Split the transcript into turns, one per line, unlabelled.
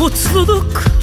Mutluluk